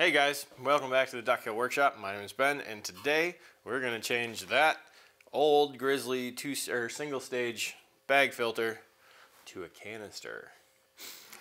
Hey guys, welcome back to the Duck Hill Workshop. My name is Ben, and today we're going to change that old Grizzly two or single stage bag filter to a canister.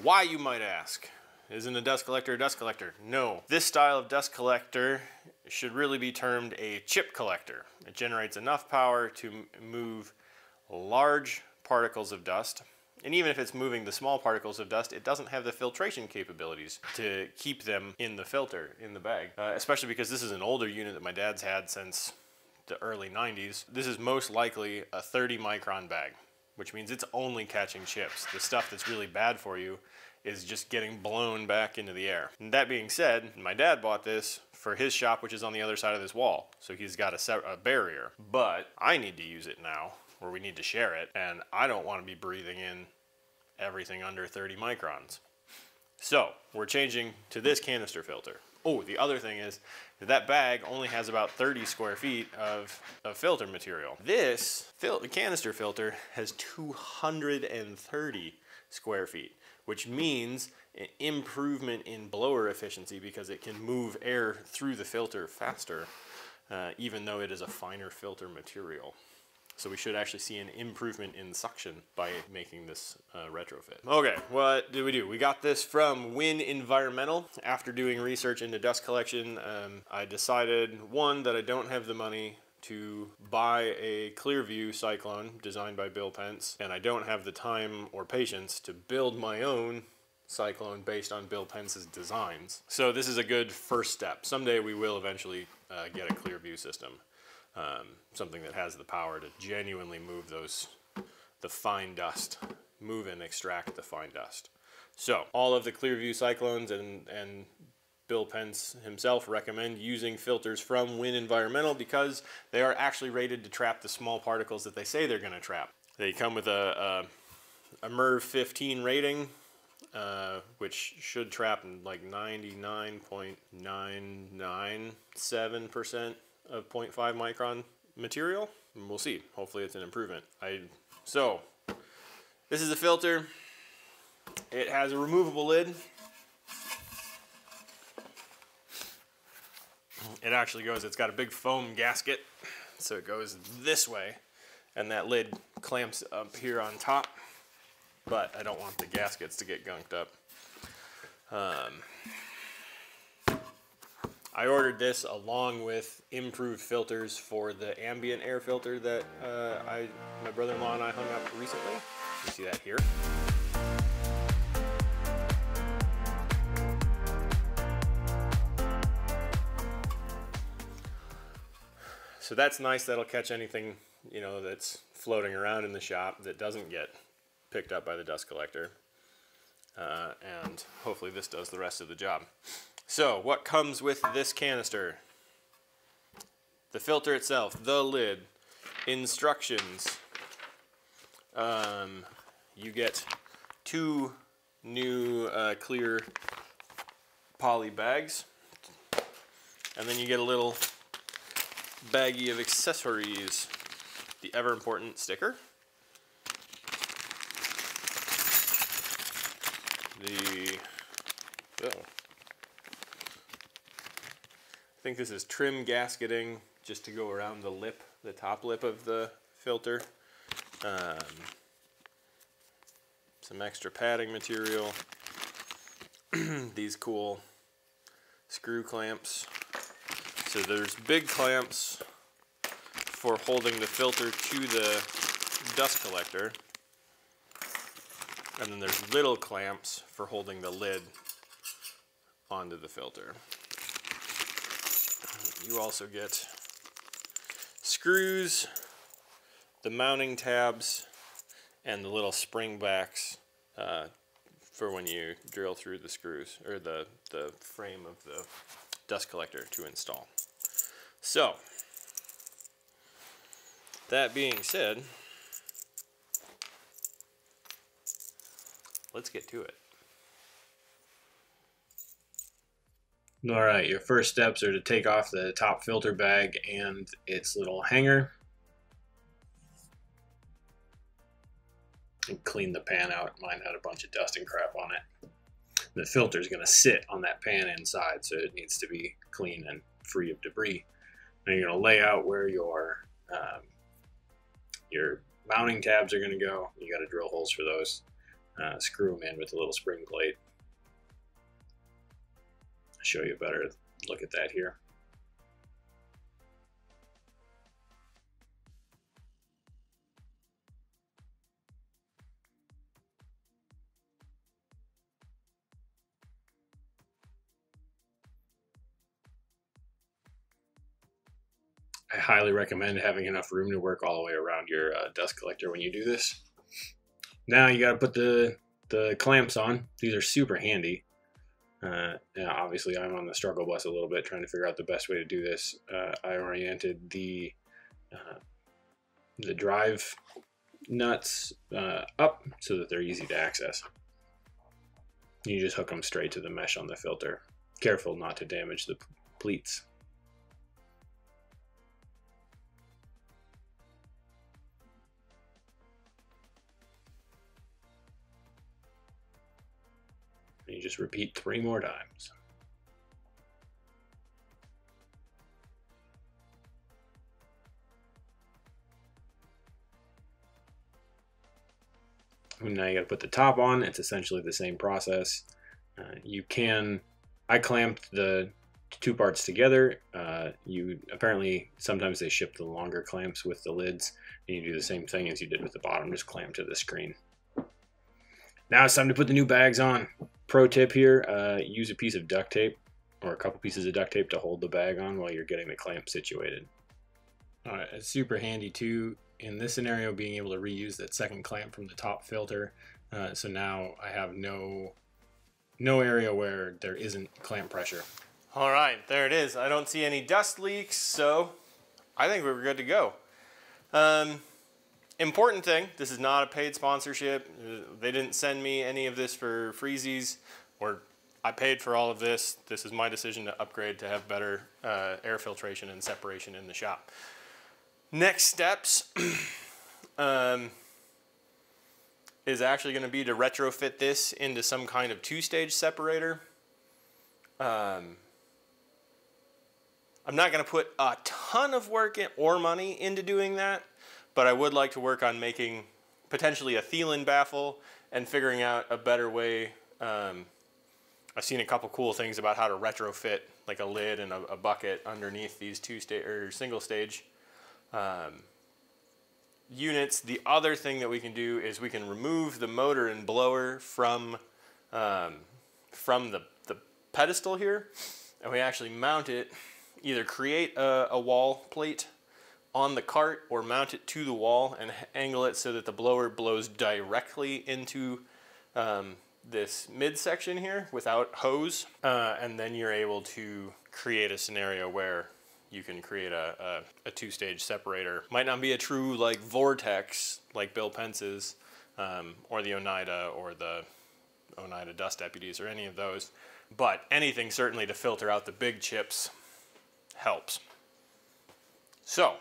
Why, you might ask? Isn't a dust collector a dust collector? No. This style of dust collector should really be termed a chip collector. It generates enough power to move large particles of dust and even if it's moving the small particles of dust, it doesn't have the filtration capabilities to keep them in the filter, in the bag. Uh, especially because this is an older unit that my dad's had since the early 90s. This is most likely a 30 micron bag, which means it's only catching chips. The stuff that's really bad for you is just getting blown back into the air. And that being said, my dad bought this for his shop, which is on the other side of this wall. So he's got a, a barrier, but I need to use it now or we need to share it, and I don't want to be breathing in everything under 30 microns. So we're changing to this canister filter. Oh, the other thing is that, that bag only has about 30 square feet of, of filter material. This fil canister filter has 230 square feet, which means an improvement in blower efficiency because it can move air through the filter faster, uh, even though it is a finer filter material. So we should actually see an improvement in suction by making this uh, retrofit. Okay, what did we do? We got this from Wynn Environmental. After doing research into dust collection, um, I decided, one, that I don't have the money to buy a ClearVue Cyclone designed by Bill Pence, and I don't have the time or patience to build my own Cyclone based on Bill Pence's designs. So this is a good first step. Someday we will eventually uh, get a ClearVue system um, something that has the power to genuinely move those, the fine dust, move and extract the fine dust. So all of the ClearVue Cyclones and, and Bill Pence himself recommend using filters from Wynn Environmental because they are actually rated to trap the small particles that they say they're going to trap. They come with a, a, a MERV 15 rating, uh, which should trap like 99.997% of 0.5 micron material. And we'll see. Hopefully it's an improvement. I So, this is a filter. It has a removable lid. It actually goes, it's got a big foam gasket. So it goes this way. And that lid clamps up here on top. But I don't want the gaskets to get gunked up. Um, I ordered this along with improved filters for the ambient air filter that uh, I, my brother-in-law and I hung up recently. You see that here. So that's nice. That'll catch anything, you know, that's floating around in the shop that doesn't get picked up by the dust collector. Uh, and hopefully this does the rest of the job. So what comes with this canister? The filter itself, the lid, instructions. Um, you get two new uh, clear poly bags. And then you get a little baggie of accessories. The ever important sticker. The, oh, think this is trim gasketing just to go around the lip, the top lip of the filter. Um, some extra padding material. These cool screw clamps. So there's big clamps for holding the filter to the dust collector. And then there's little clamps for holding the lid onto the filter you also get screws, the mounting tabs, and the little spring backs uh, for when you drill through the screws or the, the frame of the dust collector to install. So, that being said, let's get to it. All right, your first steps are to take off the top filter bag and its little hanger. And clean the pan out. Mine had a bunch of dust and crap on it. The filter is going to sit on that pan inside, so it needs to be clean and free of debris. Now you're going to lay out where your um, your mounting tabs are going to go. You got to drill holes for those. Uh, screw them in with a little spring plate. Show you a better look at that here. I highly recommend having enough room to work all the way around your uh, dust collector when you do this. Now you got to put the the clamps on. These are super handy. Uh, obviously, I'm on the struggle bus a little bit trying to figure out the best way to do this. Uh, I oriented the uh, the drive nuts uh, up so that they're easy to access. You just hook them straight to the mesh on the filter. Careful not to damage the pleats. And you just repeat three more times. And now you got to put the top on. It's essentially the same process. Uh, you can, I clamped the two parts together. Uh, you apparently sometimes they ship the longer clamps with the lids, and you do the same thing as you did with the bottom, just clamp to the screen. Now it's time to put the new bags on. Pro tip here, uh, use a piece of duct tape or a couple pieces of duct tape to hold the bag on while you're getting the clamp situated. All right, it's super handy too in this scenario being able to reuse that second clamp from the top filter. Uh, so now I have no no area where there isn't clamp pressure. All right, there it is. I don't see any dust leaks, so I think we're good to go. Um, important thing, this is not a paid sponsorship. They didn't send me any of this for freezies, or I paid for all of this. This is my decision to upgrade to have better uh, air filtration and separation in the shop. Next steps um, is actually going to be to retrofit this into some kind of two-stage separator. Um, I'm not going to put a ton of work or money into doing that but I would like to work on making potentially a Thien baffle and figuring out a better way. Um, I've seen a couple cool things about how to retrofit like a lid and a, a bucket underneath these two stage or single stage um, units. The other thing that we can do is we can remove the motor and blower from um, from the, the pedestal here and we actually mount it, either create a, a wall plate on the cart or mount it to the wall and angle it so that the blower blows directly into um, this midsection here without hose. Uh, and then you're able to create a scenario where you can create a, a, a two-stage separator. Might not be a true like vortex like Bill Pence's um, or the Oneida or the Oneida Dust Deputies or any of those, but anything certainly to filter out the big chips helps. So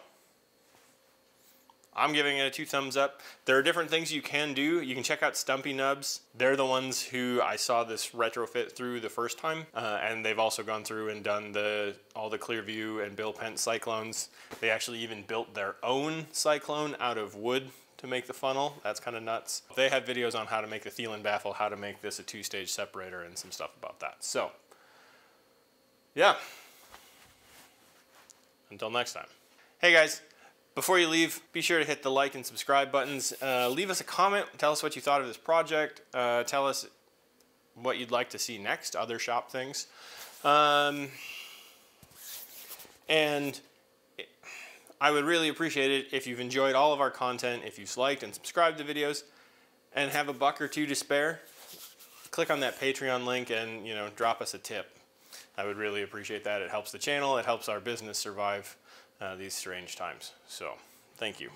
I'm giving it a two thumbs up. There are different things you can do. You can check out Stumpy Nubs. They're the ones who I saw this retrofit through the first time, uh, and they've also gone through and done the all the ClearVue and Bill Pence cyclones. They actually even built their own cyclone out of wood to make the funnel. That's kind of nuts. They have videos on how to make the Thien baffle, how to make this a two-stage separator, and some stuff about that. So, yeah. Until next time. Hey guys, before you leave, be sure to hit the like and subscribe buttons. Uh, leave us a comment. Tell us what you thought of this project. Uh, tell us what you'd like to see next, other shop things. Um, and I would really appreciate it if you've enjoyed all of our content, if you've liked and subscribed to videos, and have a buck or two to spare. Click on that Patreon link and you know drop us a tip. I would really appreciate that. It helps the channel. It helps our business survive Uh, these strange times. So, thank you.